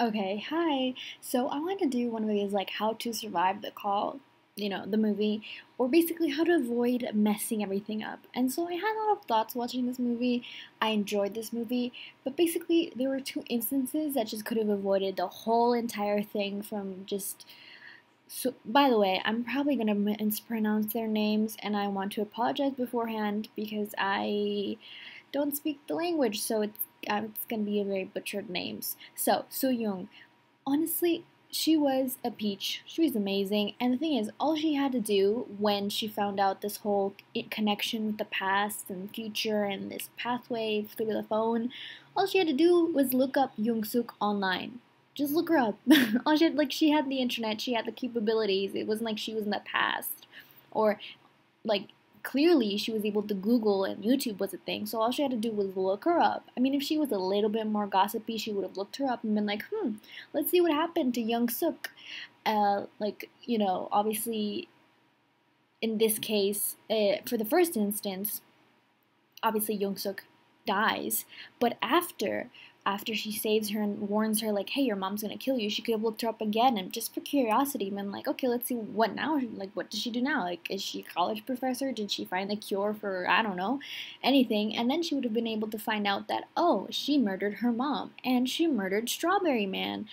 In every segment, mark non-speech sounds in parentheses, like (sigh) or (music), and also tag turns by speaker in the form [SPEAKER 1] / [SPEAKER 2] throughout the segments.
[SPEAKER 1] Okay, hi. So I want to do one of these like how to survive the call, you know, the movie, or basically how to avoid messing everything up. And so I had a lot of thoughts watching this movie. I enjoyed this movie, but basically there were two instances that just could have avoided the whole entire thing from just so by the way, I'm probably gonna mispronounce their names, and I want to apologize beforehand because I don't speak the language, so it's um, it's gonna be a very butchered names. So Soo Young, honestly, she was a peach. She was amazing, and the thing is, all she had to do when she found out this whole connection with the past and future and this pathway through the phone, all she had to do was look up Young Suk online. Just look her up. (laughs) all she had, like, she had the internet, she had the capabilities. It wasn't like she was in the past, or like clearly she was able to Google and YouTube was a thing, so all she had to do was look her up. I mean, if she was a little bit more gossipy, she would have looked her up and been like, hmm, let's see what happened to Young Suk. Uh, like, you know, obviously, in this case, uh, for the first instance, obviously Young Suk dies, but after after she saves her and warns her like hey your mom's gonna kill you she could have looked her up again and just for curiosity been like okay let's see what now like what does she do now? Like is she a college professor? Did she find the cure for i don't know anything? And then she would have been able to find out that oh she murdered her mom and she murdered strawberry man.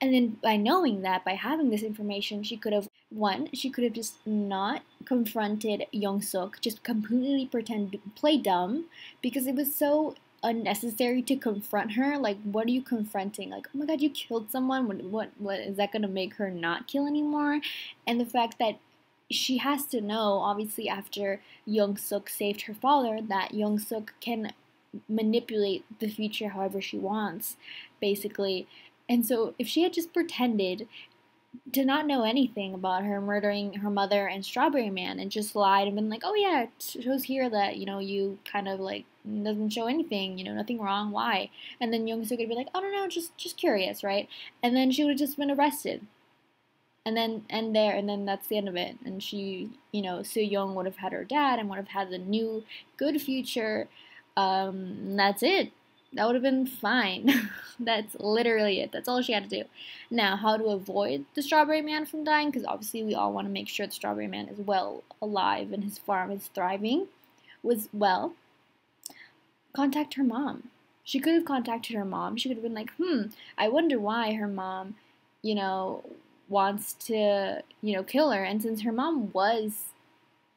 [SPEAKER 1] And then by knowing that by having this information she could have one she could have just not confronted Young Suk just completely pretend play dumb because it was so unnecessary to confront her. Like, what are you confronting? Like, oh my god, you killed someone. What, what, what is that gonna make her not kill anymore? And the fact that she has to know, obviously, after Young Suk saved her father, that Young Suk can manipulate the future however she wants, basically. And so, if she had just pretended to not know anything about her murdering her mother and Strawberry Man and just lied and been like, oh yeah, it shows here that, you know, you kind of like doesn't show anything, you know, nothing wrong, why? And then Young Suk would be like, I don't know, just just curious, right? And then she would have just been arrested. And then and there and then that's the end of it. And she, you know, Soo Young would have had her dad and would have had the new good future. Um, that's it that would have been fine. (laughs) That's literally it. That's all she had to do. Now, how to avoid the Strawberry Man from dying? Because obviously, we all want to make sure the Strawberry Man is well alive and his farm is thriving. Was well, contact her mom. She could have contacted her mom. She could have been like, hmm, I wonder why her mom, you know, wants to, you know, kill her. And since her mom was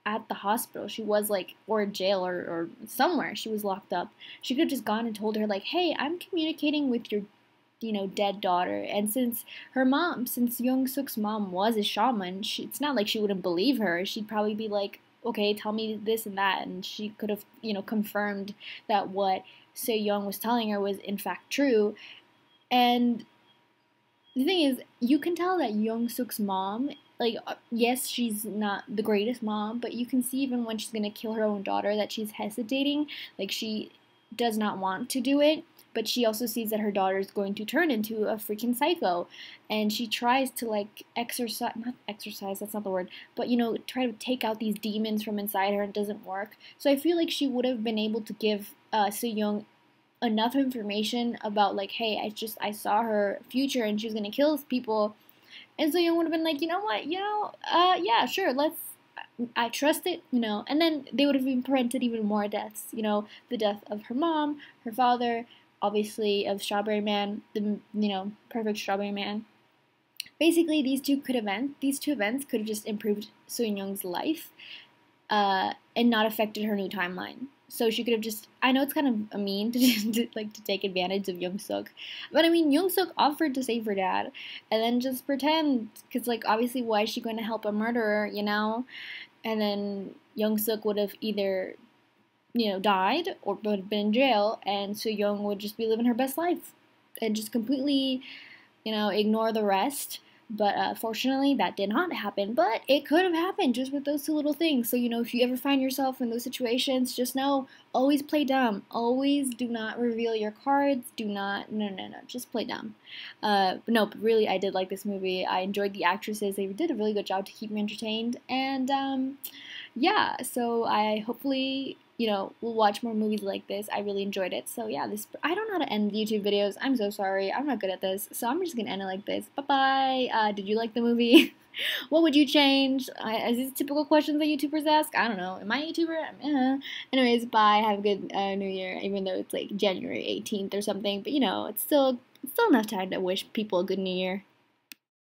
[SPEAKER 1] at the hospital. She was like, or jail or, or somewhere. She was locked up. She could have just gone and told her, like, hey, I'm communicating with your, you know, dead daughter. And since her mom, since Young Suk's mom was a shaman, she, it's not like she wouldn't believe her. She'd probably be like, okay, tell me this and that. And she could have, you know, confirmed that what Soo Young was telling her was in fact true. And the thing is, you can tell that Young Suk's mom like uh, yes she's not the greatest mom but you can see even when she's to kill her own daughter that she's hesitating like she does not want to do it but she also sees that her daughter is going to turn into a freaking psycho. And she tries to like exercise not exercise that's not the word but you know try to take out these demons from inside her and it doesn't work. So i feel like she would have been able to give uh, Young enough information about like hey i just i saw her future and she's going to kill people. And so Young would have been like, you know what, you know, uh, yeah, sure, let's. I trust it, you know, and then they would have been prevented even more deaths, you know, the death of her mom, her father, obviously of Strawberry Man, the you know perfect Strawberry Man. Basically, these two could event these two events could have just improved Soo Young's life, uh, and not affected her new timeline. So she could have just. I know it's kind of mean to, (laughs) to like to take advantage of Young Suk, but I mean Young Suk offered to save her dad, and then just pretend because like obviously why is she going to help a murderer, you know? And then Young Suk would have either, you know, died or would have been in jail, and Soo Young would just be living her best life, and just completely, you know, ignore the rest but uh, fortunately, that did not happen. But it could have happened just with those two little things. So, you know, if you ever find yourself in those situations, just know always play dumb. Always do not reveal your cards. Do not, no, no, no, just play dumb. Uh, no, but really, I did like this movie. I enjoyed the actresses. They did a really good job to keep me entertained. And um, yeah, so I hopefully you know, we'll watch more movies like this. I really enjoyed it. So yeah, this I don't know how to end YouTube videos. I'm so sorry. I'm not good at this. So I'm just gonna end it like this. Bye bye. Uh, did you like the movie? (laughs) what would you change? Uh, is these typical questions that YouTubers ask? I don't know. Am I a YouTuber? Uh. Anyways, bye. Have a good uh, New Year. Even though it's like January 18th or something, but you know, it's still it's still enough time to wish people a good New Year.